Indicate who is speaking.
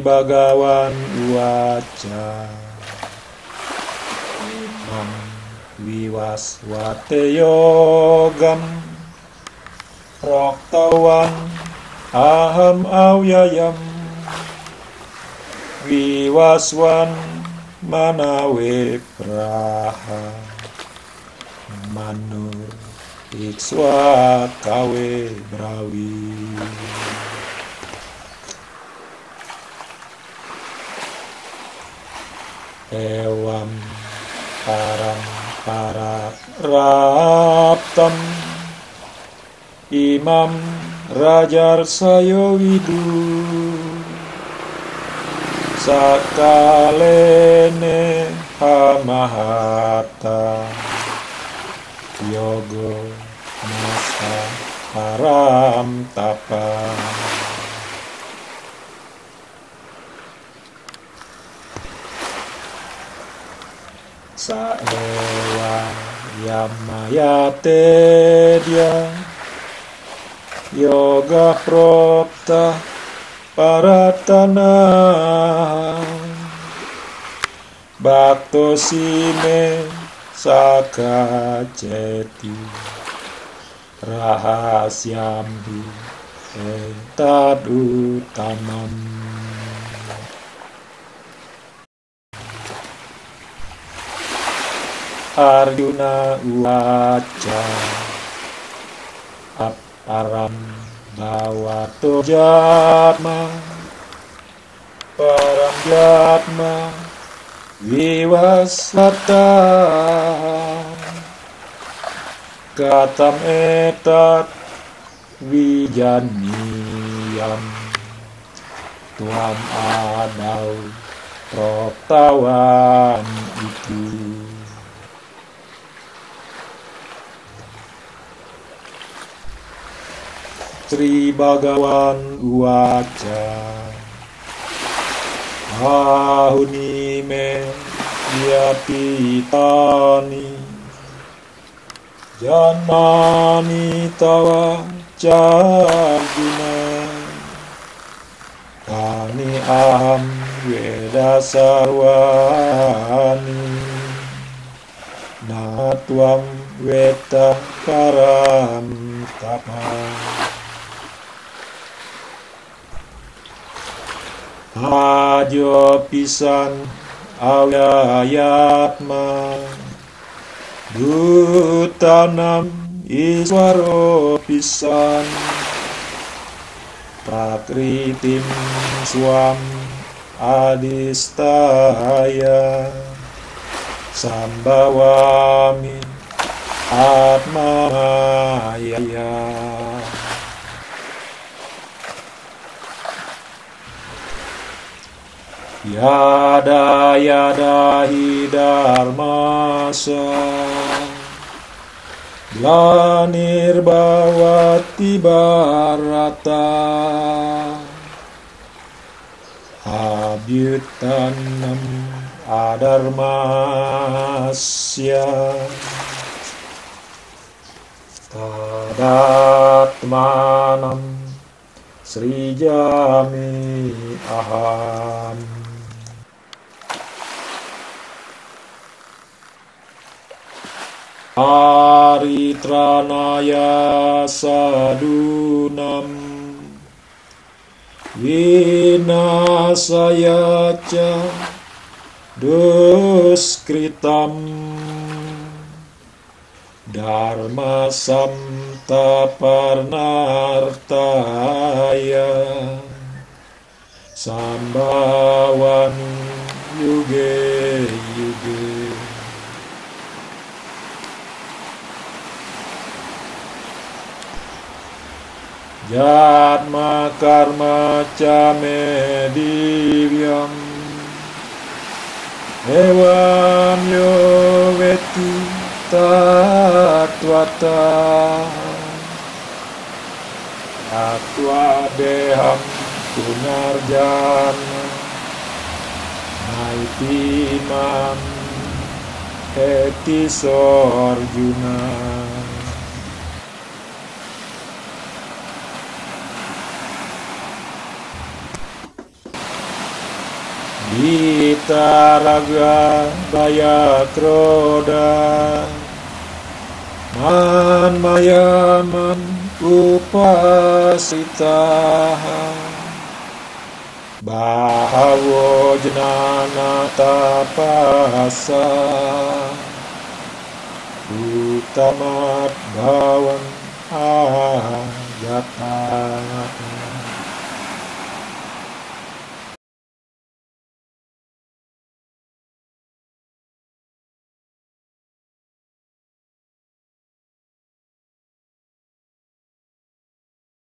Speaker 1: Bagawan Uwaca Imam Wiwaswate Yogam. Proktawan Aham Awyayam Wiwaswan Manawe Praha. Manur Ikswa Kawe Brawi Ewam Parang Parak Raptam Imam Rajar Sayowidu Sakalene Hamahata. Yogo Masa Haram Tapa Saewa Yamayate dia. Yoga Propta Paratana. Bakto Sime Saka Ceti Rahasyambi Entadutamam Arjuna Uwaca Aparam Bawato Jatma Param Jatma. Wiwasata Katam etat. Wijaniyam Tuam adau Proktawan itu Sri Bagawan Uwaca Ahuni me Yatitani Janmani tawa Jaguna Kani aham Weda sarwani Natwam Weta karam tapam Hajo pisan awyayatma. Dutanam iswaro pisan. Prakritim swam adistaya. Sambawami atmaya Yada yada hidarmasa Glanir bawati barata Abyutanam adarmasya Tadatmanam Srijami aham Paritranaya sadunam Vinasaya ca duskritam. Dharma samta parnartaya Sambawan yuge yuge Jatma karma came divyam. Ewan yo veti tatwata Atwa deham punarjana. Naitimam eti sorjuna. Ditaraga baya kroda. Man mayaman upasitaha. Bahawo jenana tapasa. Utamat bawan ajata